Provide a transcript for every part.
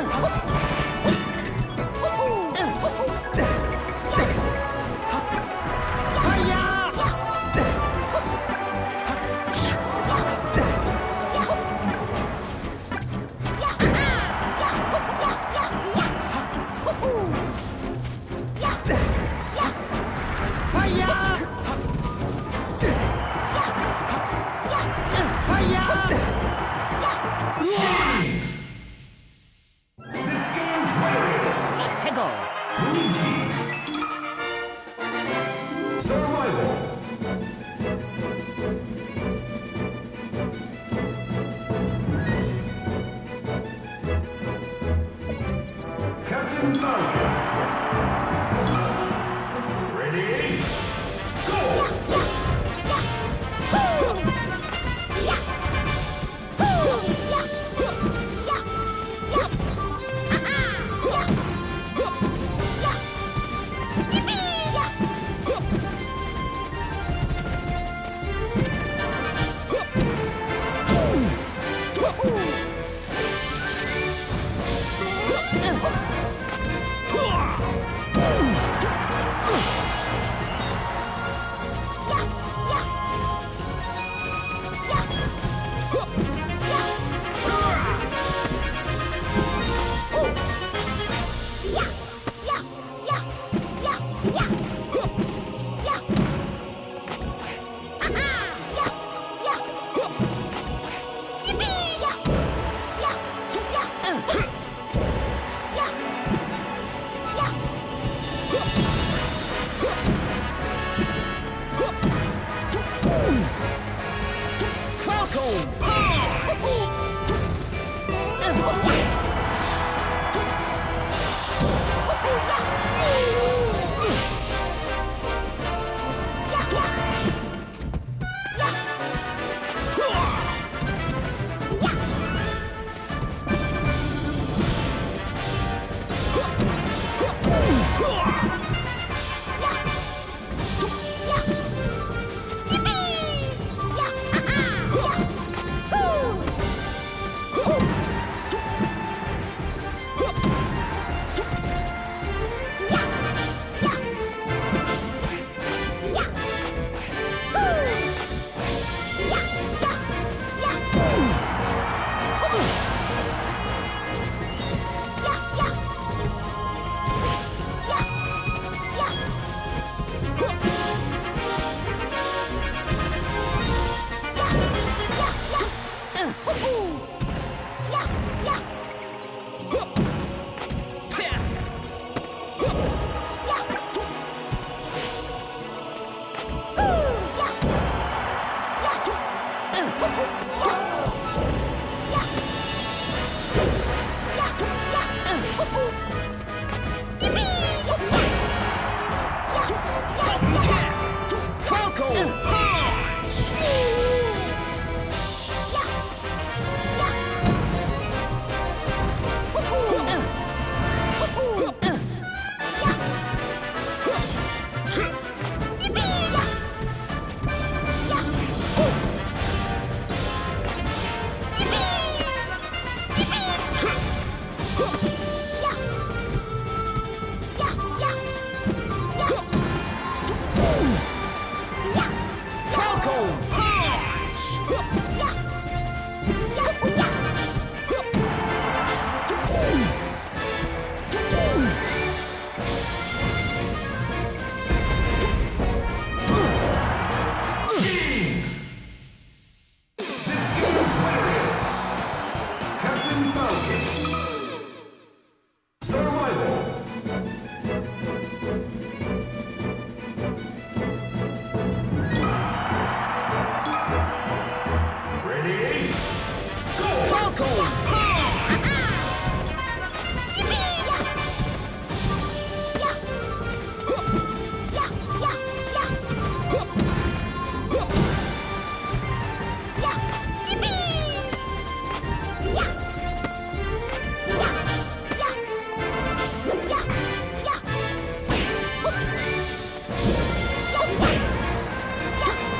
Run! é!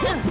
Yeah!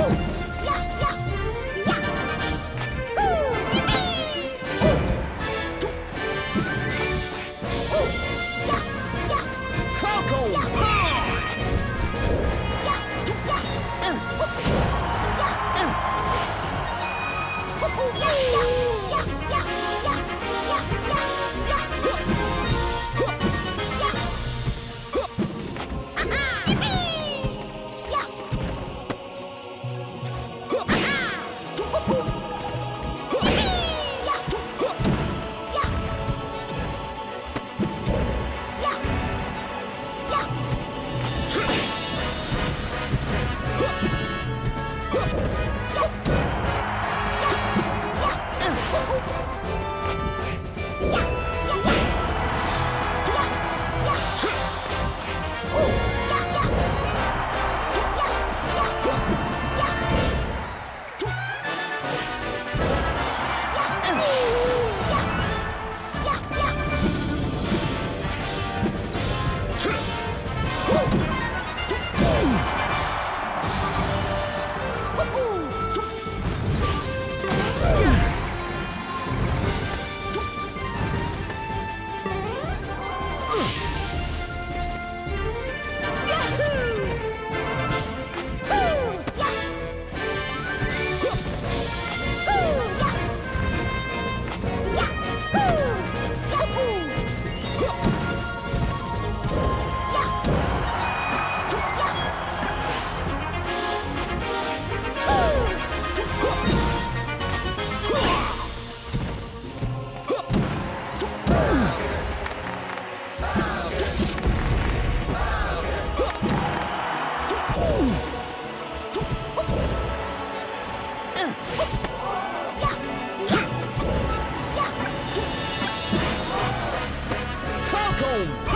Oh! Woo-hoo! Comb.